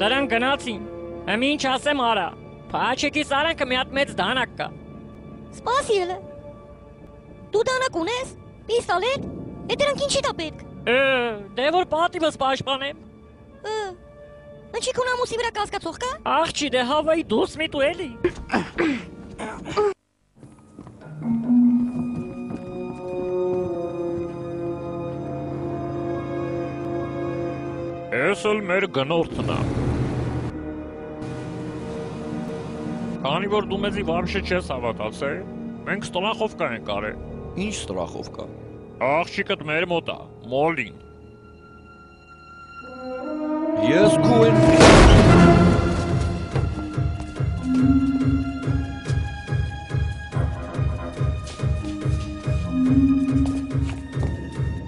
Դրան գնացին։ Եմ ինչ ասեմ արա։ Փաչեկի սարանքը մի հատ մեծ դանակ կա։ Սպասիլը։ Դու դանակ ունես։ Պիստոլետ։ Է դրանք ինչի դա պետք։ Ը, դե որ պատիվս պաշտպանեմ։ Ը, Ինչի քուն ամուսի վրա կասկածող կա։ Աղջի դե հավայի դուս մի դու էլի։ Ես էլ մեր գնորդն եմ։ Քանի որ դու մեզի վարշը չես հավատացել, մենք ստրախովկա ենք արել։ Ինչ ստրախով կա։ Աղջիկդ մեր մոտ է, Մոլին։ Ես քու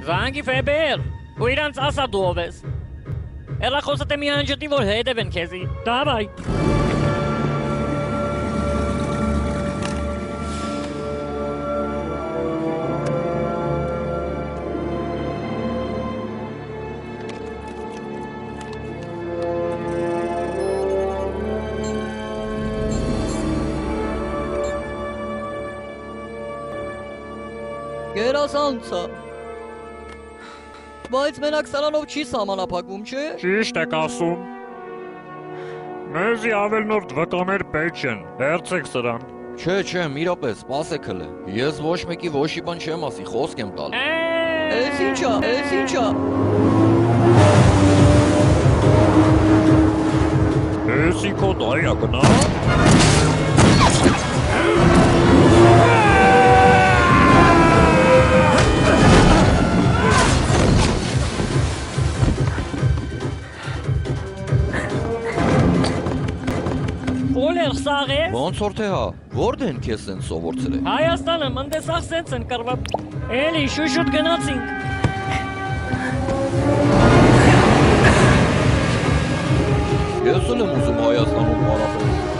Զանգի ֆեբեր։ Ու իրանց ասա դու ով ես։ Էլա խոսը թե մի անջտի որ հետև են քեզի։ Դավայ։ Գերազանցա։ Բայց մենակ սրանով չի սահմանափակվում, չէ։ Ճիշտ եք ասում։ Մեզի ավելնորդ վկաներ պետք չեն։ Հերցեք սրան։ Չէ, չէ, իրապես, սպասեք հələ։ Ես ոչ մեկի ոչի բան չեմ ասի, խոսք եմ տալ։ Էս ինչա, էս ինչա։ Էսի քո դայա գնա։ Ֆոլեր սաղե։ Ոնց որ թե հա, որտեն քեզ են սովորցրել։ Հայաստանը մնդեսախ սենց են կրված։ Էլի շուշուտ գնացինք։ Ես էլ եմ ուզում Հայաստանում հարապել։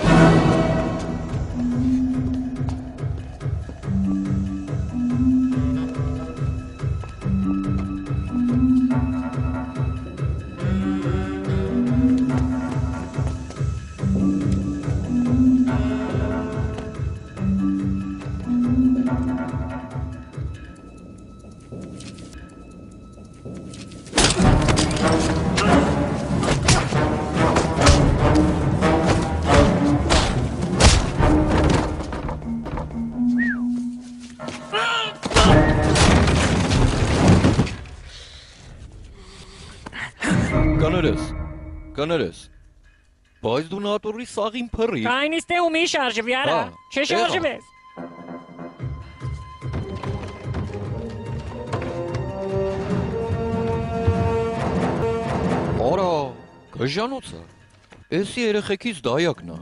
Կներես։ Կներես։ Բայց դու նատորի սաղին փռի։ Կայնից թե ու մի շարժվի արա։ Հա, Չշարժվես։ գժանոցը։ Էսի երեխեքից դայակն է։